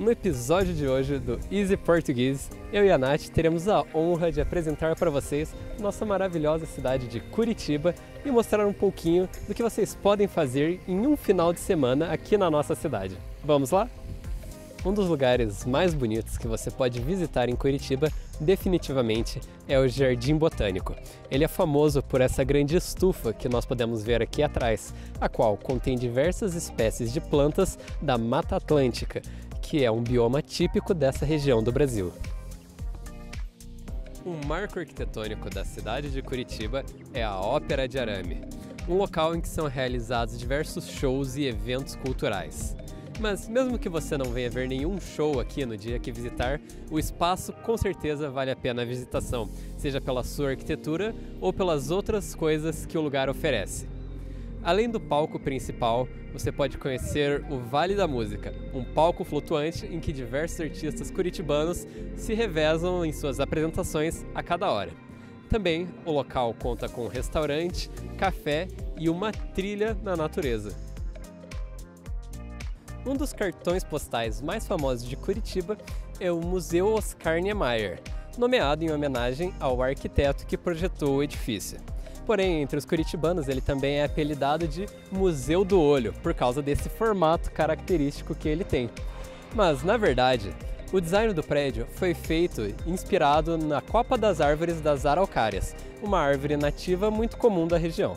No episódio de hoje do Easy Português, eu e a Nath teremos a honra de apresentar para vocês nossa maravilhosa cidade de Curitiba e mostrar um pouquinho do que vocês podem fazer em um final de semana aqui na nossa cidade. Vamos lá? Um dos lugares mais bonitos que você pode visitar em Curitiba, definitivamente, é o Jardim Botânico. Ele é famoso por essa grande estufa que nós podemos ver aqui atrás, a qual contém diversas espécies de plantas da Mata Atlântica, que é um bioma típico dessa região do Brasil. Um marco arquitetônico da cidade de Curitiba é a Ópera de Arame, um local em que são realizados diversos shows e eventos culturais. Mas mesmo que você não venha ver nenhum show aqui no dia que visitar, o espaço com certeza vale a pena a visitação, seja pela sua arquitetura ou pelas outras coisas que o lugar oferece. Além do palco principal, você pode conhecer o Vale da Música, um palco flutuante em que diversos artistas curitibanos se revezam em suas apresentações a cada hora. Também o local conta com restaurante, café e uma trilha na natureza. Um dos cartões postais mais famosos de Curitiba é o Museu Oscar Niemeyer, nomeado em homenagem ao arquiteto que projetou o edifício. Porém, entre os curitibanos, ele também é apelidado de Museu do Olho, por causa desse formato característico que ele tem. Mas, na verdade, o design do prédio foi feito inspirado na Copa das Árvores das Araucárias, uma árvore nativa muito comum da região.